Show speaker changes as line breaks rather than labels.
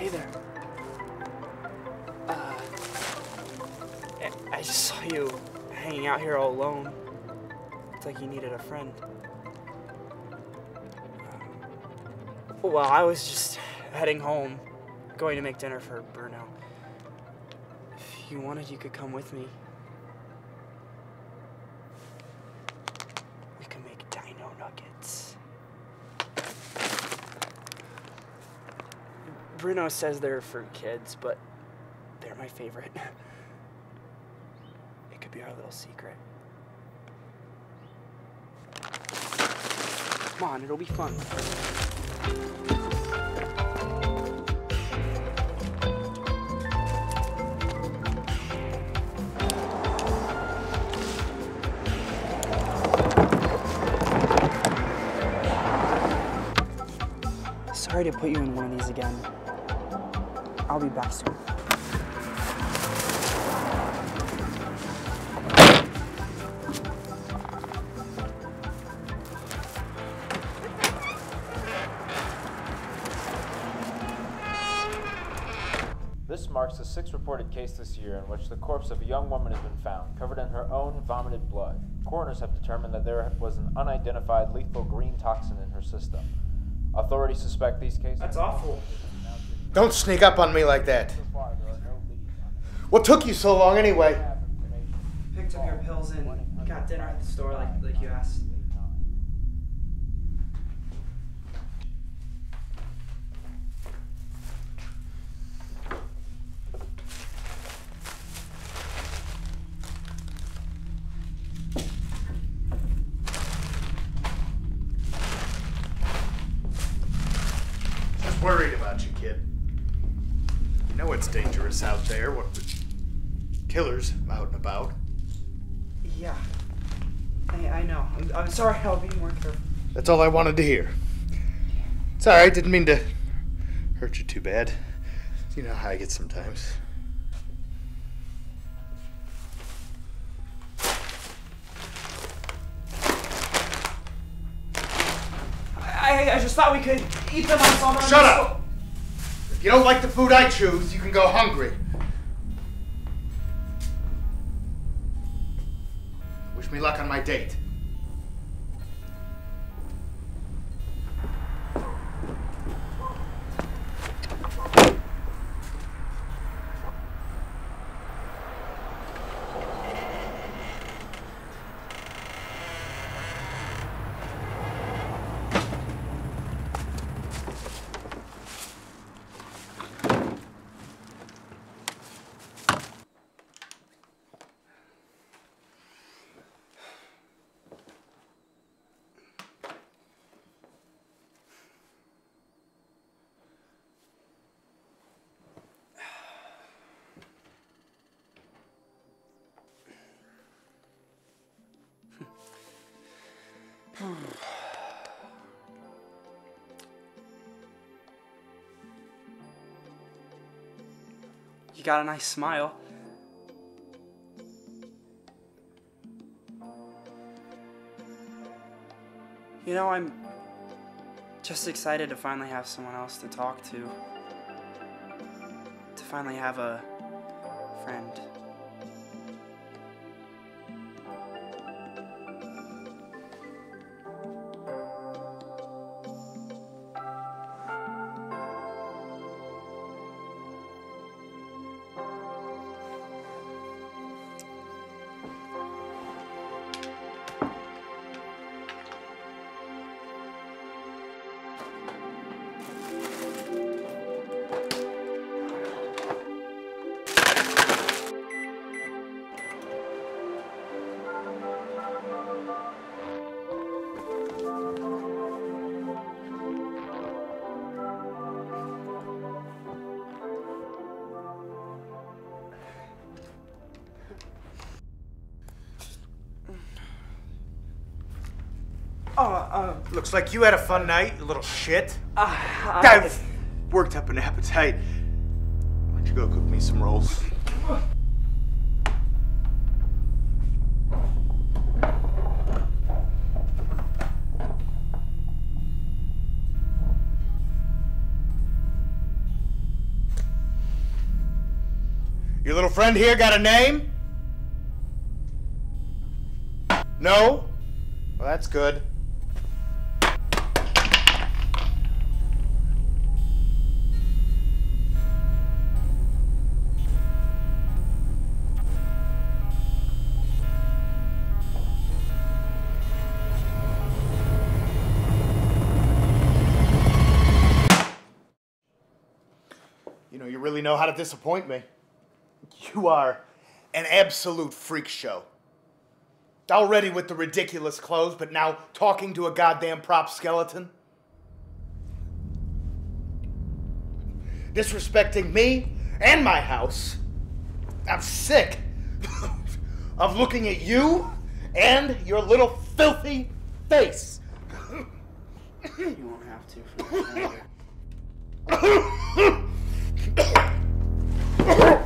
Hey there. Uh, I- just saw you hanging out here all alone. It's like you needed a friend. Well, I was just heading home, going to make dinner for Bruno. If you wanted, you could come with me. We can make dino nuggets. Bruno says they're for kids, but they're my favorite. It could be our little secret. Come on, it'll be fun. Sorry to put you in one of these again. I'll be back soon.
This marks the sixth reported case this year in which the corpse of a young woman has been found, covered in her own vomited blood. Coroners have determined that there was an unidentified lethal green toxin in her system. Authorities suspect these cases.
That's awful.
Don't sneak up on me like that. What took you so long anyway?
Picked up your pills and got dinner at the store like, like you asked.
It's dangerous out there. What with killers out and about.
Yeah. I, I know. I'm, I'm sorry I'll be more careful.
That's all I wanted to hear. It's alright, didn't mean to hurt you too bad. You know how I get sometimes.
I, I just thought we could eat them on some
Shut up! If you don't like the food I choose, you can go hungry. Wish me luck on my date.
You got a nice smile. You know, I'm just excited to finally have someone else to talk to. To finally have a friend. Oh, uh,
Looks like you had a fun night, you little shit.
uh, I,
I've worked up an appetite. Why don't you go cook me some rolls? Your little friend here got a name? No? Well, that's good. Really know how to disappoint me. You are an absolute freak show. Already with the ridiculous clothes, but now talking to a goddamn prop skeleton. Disrespecting me and my house. I'm sick of looking at you and your little filthy face.
You won't have to. For Ahem.